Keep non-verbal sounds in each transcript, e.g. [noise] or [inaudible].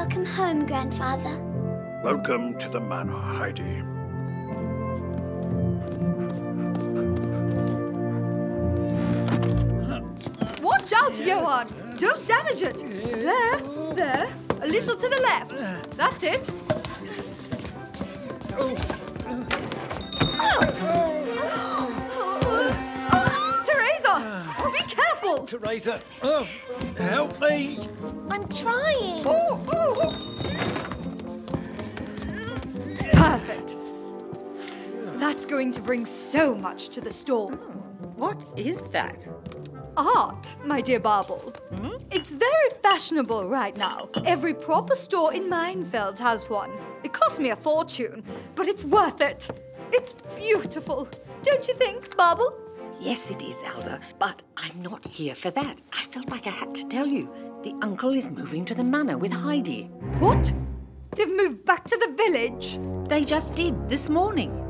Welcome home, Grandfather. Welcome to the manor, Heidi. Watch out, Johan! Don't damage it! There, there, a little to the left. That's it. Teresa! Teresa, oh, help me. I'm trying. Perfect. That's going to bring so much to the store. What is that? Art, my dear Barbel. Hmm? It's very fashionable right now. Every proper store in Maienfeld has one. It cost me a fortune, but it's worth it. It's beautiful. Don't you think, Barbel? Yes, it is, Elder, but I'm not here for that. I felt like I had to tell you. The uncle is moving to the manor with Heidi. What? They've moved back to the village. They just did this morning.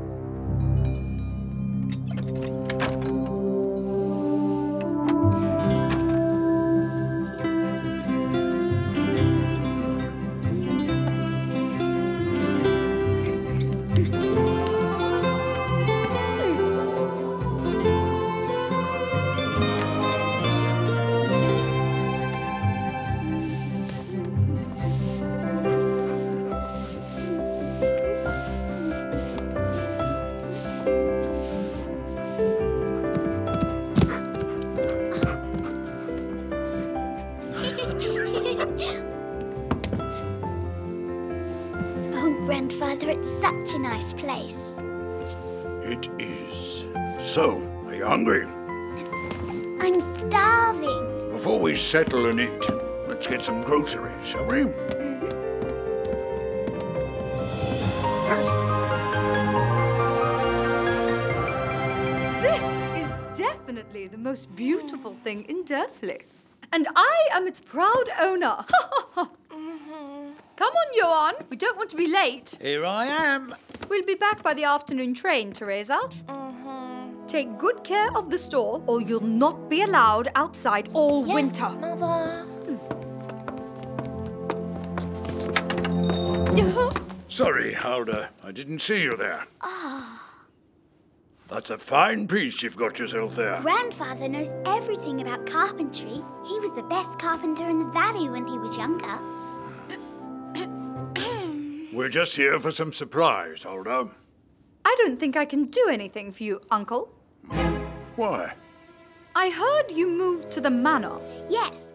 Grandfather, it's such a nice place. It is. So, are you hungry? I'm starving. Before we settle and eat, let's get some groceries, shall we? This is definitely the most beautiful thing in Dörfli. And I am its proud owner. [laughs] Come on, Johan. We don't want to be late. Here I am. We'll be back by the afternoon train, Teresa. Mm-hmm. Take good care of the store, or you'll not be allowed outside all Yes, winter. Mother. Hmm. Sorry, Halda. I didn't see you there. Ah. That's a fine piece you've got yourself there. Grandfather knows everything about carpentry. He was the best carpenter in the valley when he was younger. We're just here for some supplies, Halda. I don't think I can do anything for you, Uncle. Why? I heard you moved to the manor. Yes,